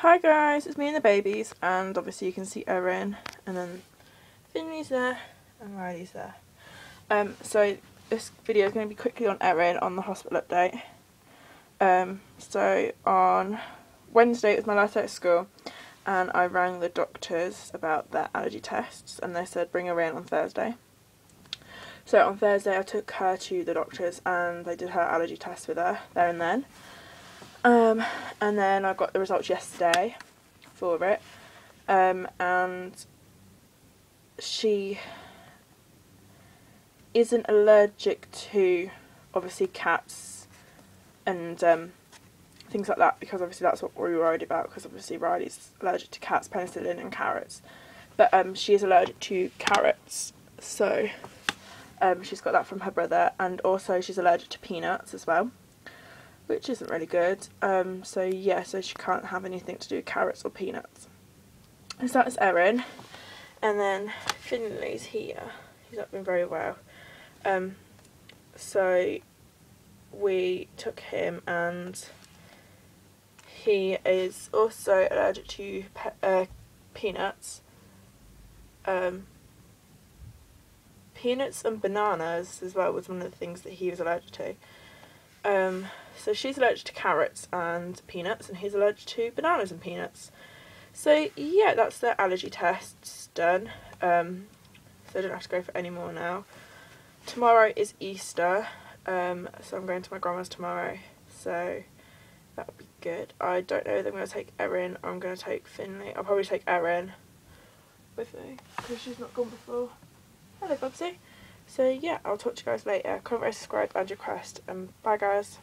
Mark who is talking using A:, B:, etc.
A: Hi guys, it's me and the babies, and obviously you can see Erin, and then Finley's there, and Riley's there. Um, so this video is going to be quickly on Erin on the hospital update. Um, so on Wednesday it was my last day at school, and I rang the doctors about their allergy tests, and they said bring her in on Thursday. So on Thursday I took her to the doctors, and they did her allergy test with her there and then. Um, and then I got the results yesterday for it. Um, and she isn't allergic to obviously cats and um, things like that because obviously that's what we were worried about because obviously Riley's allergic to cats, penicillin and carrots. But um, she is allergic to carrots so um, she's got that from her brother and also she's allergic to peanuts as well which isn't really good. Um, so yeah, so she can't have anything to do with carrots or peanuts. So that's Erin. And then Finley's here. He's not been very well. Um, so we took him and he is also allergic to pe uh, peanuts. Um, peanuts and bananas as well was one of the things that he was allergic to. Um, so she's allergic to carrots and peanuts, and he's allergic to bananas and peanuts. So yeah, that's the allergy tests done. Um, so I don't have to go for any more now. Tomorrow is Easter, um, so I'm going to my grandma's tomorrow. So that'll be good. I don't know if I'm going to take Erin or I'm going to take Finley. I'll probably take Erin with me because she's not gone before. Hello, Bubsy. So yeah, I'll talk to you guys later. Comment, subscribe, and request. And bye, guys.